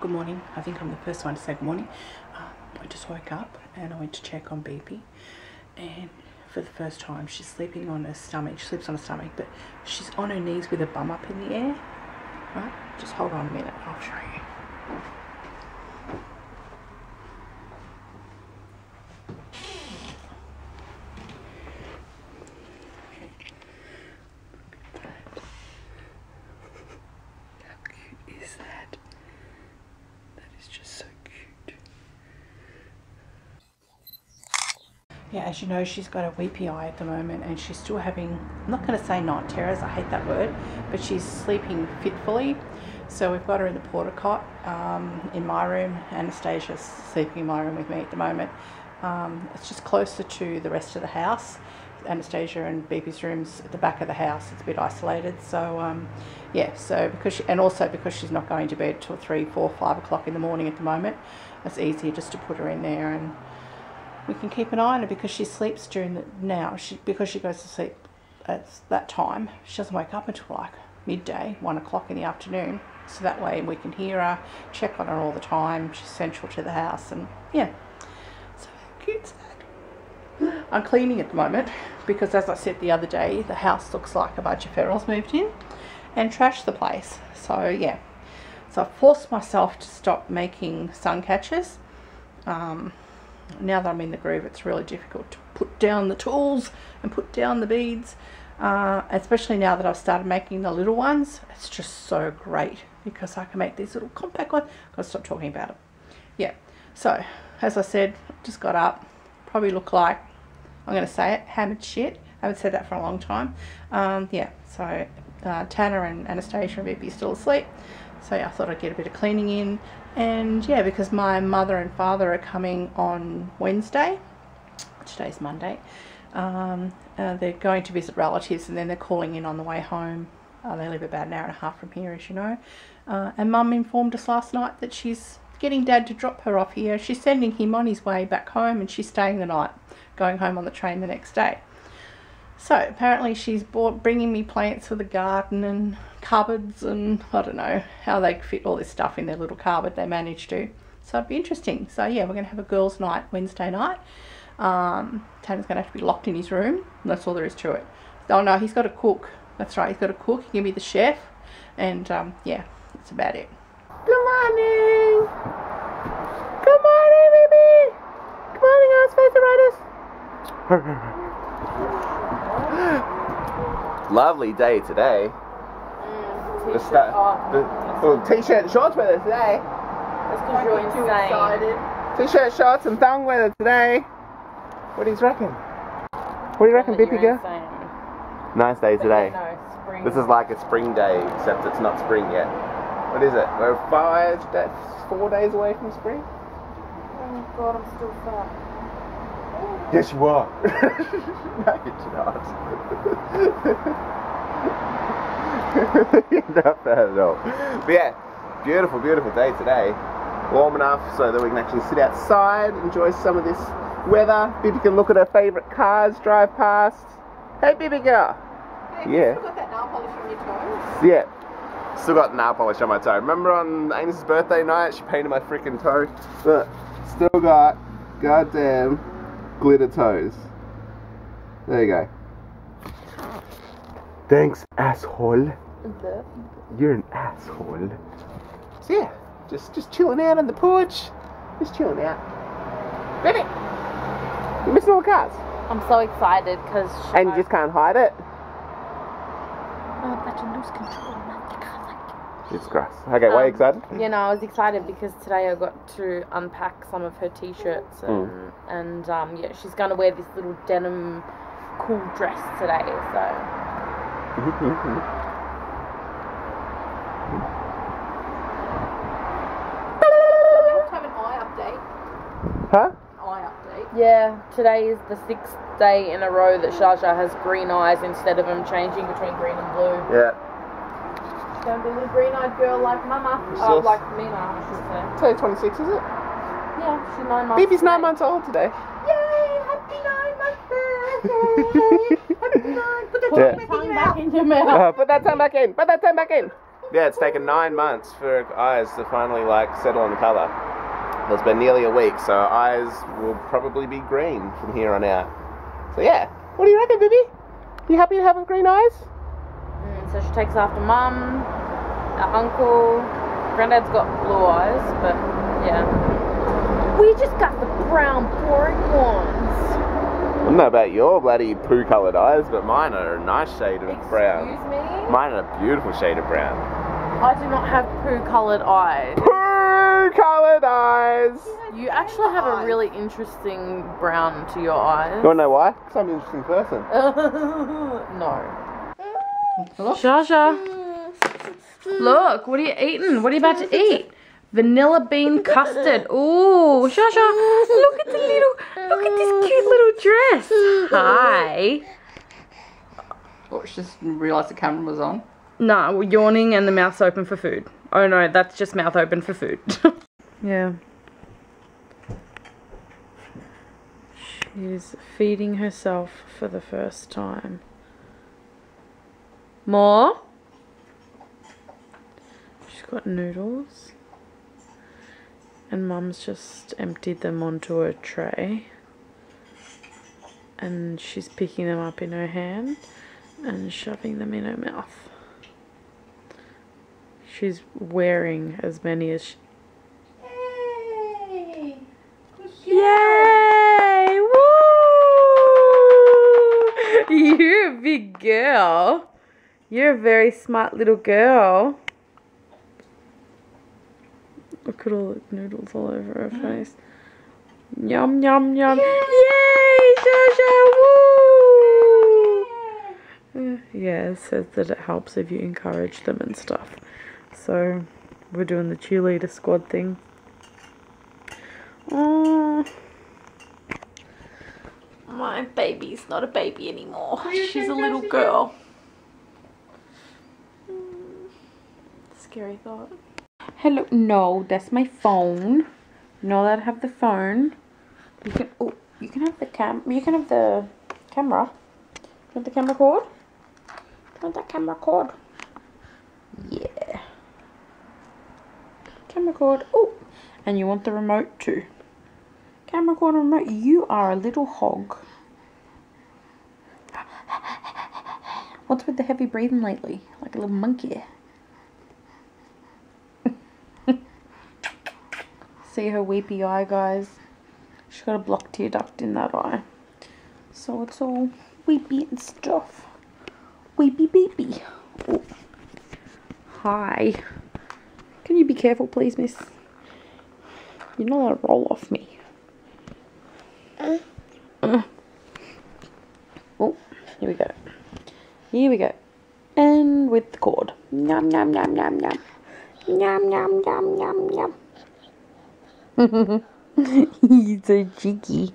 good morning. I think I'm the first one to say good morning. Um, I just woke up and I went to check on Beepy, and for the first time, she's sleeping on her stomach. She sleeps on her stomach, but she's on her knees with her bum up in the air. Right? Just hold on a minute. I'll show you. How cute is that? That is just so cute. Yeah, as you know, she's got a weepy eye at the moment and she's still having, I'm not going to say night terrors, I hate that word, but she's sleeping fitfully. So we've got her in the porta cot um, in my room. Anastasia's sleeping in my room with me at the moment. Um, it's just closer to the rest of the house. Anastasia and Beepy's rooms at the back of the house. It's a bit isolated. So um, yeah, so because she, and also because she's not going to bed till three, four, five o'clock in the morning at the moment, it's easier just to put her in there and we can keep an eye on her because she sleeps during the now. She because she goes to sleep at that time. She doesn't wake up until like midday, one o'clock in the afternoon. So that way we can hear her, check on her all the time. She's central to the house, and yeah. So cute's that? I'm cleaning at the moment because, as I said the other day, the house looks like a bunch of ferals moved in and trashed the place. So yeah. So I forced myself to stop making sun catchers. Um, now that I'm in the groove, it's really difficult to put down the tools and put down the beads. Uh, especially now that I've started making the little ones, it's just so great because I can make these little compact ones. I've got to stop talking about it. Yeah, so as I said, just got up. Probably look like, I'm going to say it, hammered shit. I haven't said that for a long time. Um, yeah, so uh, Tannah and Anastasia and Beepy still asleep. So I thought I'd get a bit of cleaning in. And yeah, because my mother and father are coming on Wednesday, today's Monday, um, uh, they're going to visit relatives and then they're calling in on the way home. Uh, they live about an hour and a half from here, as you know. Uh, and mum informed us last night that she's getting dad to drop her off here. She's sending him on his way back home and she's staying the night, going home on the train the next day. So apparently she's bought bringing me plants for the garden and cupboards and I don't know how they fit all this stuff in their little cupboard. They managed to. So it'd be interesting. So yeah, we're going to have a girls' night Wednesday night. Um, Tannah's going to have to be locked in his room. That's all there is to it. Oh no, he's got to cook. That's right, he's got to cook. He can be the chef. And um, yeah, that's about it. Good morning. Good morning, baby. Good morning, Ice Face Lovely day today. Mm, the sta- oh. the, well, t-shirt and shorts weather today. That's because you're insane. T-shirt, shorts and thong weather today. What do you reckon? What do you reckon, Bippy girl? Nice day today. No. This is like a spring day, except it's not spring yet. What is it? We're five, days, four days away from spring. Oh god, I'm still fat. Yes, you are. no, you're not. you're not bad at all. But yeah, beautiful, beautiful day today. Warm enough so that we can actually sit outside, enjoy some of this weather. Bibi can look at her favourite cars drive past. Hey, Bibi girl. Yeah. got that nail polish on your toes? Yeah. Still got nail polish on my toe. Remember on Amos's birthday night, she painted my freaking toe? Look, still got goddamn glitter toes. There you go. Thanks, asshole. You're an asshole. So yeah, just just chilling out on the porch. Just chilling out. Baby! You're missing all the cars. I'm so excited because. And you just can't hide it. Oh, but you lose control. Jesus Christ. Okay, why are you excited? You know, I was excited because today I got to unpack some of her t-shirts and, Mm. and um, yeah, she's gonna wear this little denim cool dress today. So Let's have an eye update. huh? Eye update. yeah, today is the sixth day in a row that Shasha has green eyes instead of them changing between green and blue. Yeah. She's gonna be a little green-eyed girl like Mama. Still- Oh, like Mina, I should say. Today's 26, is it? Yeah, she's nine months. Baby's nine months old today. Yay! Happy nine month birthday! Happy nine. Put that Yeah. tongue back in your mouth. Uh, put that tongue back in. Put that tongue back in. Yeah, it's taken nine months for eyes to finally like settle on the colour. It's been nearly a week, so eyes will probably be green from here on out. So yeah, what do you reckon, Bibi? You happy to have green eyes? So she takes after mum, our uncle. Granddad's got blue eyes, but yeah. We just got the brown, boring ones. I don't know about your bloody poo coloured eyes, but mine are a nice shade of Excuse brown. Excuse me? Mine are a beautiful shade of brown. I do not have poo coloured eyes. Poo coloured eyes! You actually have a really interesting brown to your eyes. You wanna know why? Because I'm an interesting person. no. Shasha. Look, what are you eating? What are you about to eat? Vanilla bean custard. Ooh, Shasha, look at the little, look at this cute little dress. Hi. Oh, she just realised the camera was on. Nah, we're yawning and the mouth's open for food. Oh no, that's just mouth open for food. yeah. She's feeding herself for the first time. More? She's got noodles. And mum's just emptied them onto a tray. And she's picking them up in her hand and shoving them in her mouth. She's wearing as many as she. Yay! Woo! You're a big girl. You're a very smart little girl. Look at all the noodles all over her face. Yum, yum, yum. Yay, Shasha! Woo! Uh, Yeah, it says that it helps if you encourage them and stuff. So, we're doing the cheerleader squad thing. Oh, my baby's not a baby anymore. She's a little girl. Scary thought. Hello, no, that's my phone. No, that I have the phone. You can, oh, you can have the cam. You can have the camera. Want the camera cord? Want that camera cord? Yeah. Camera cord. Oh, and you want the remote too. Camera cord and remote. You are a little hog. What's with the heavy breathing lately? Like a little monkey. See her weepy eye, guys. She's got a blocked tear duct in that eye. So it's all weepy and stuff. Weepy beepy. Oh. Hi. Can you be careful, please, miss? You're not to roll off me. Uh. Oh, here we go. Here we go. And with the cord. Yum, yum, yum, yum, yum. Yum, yum, yum, yum, yum. He's so cheeky.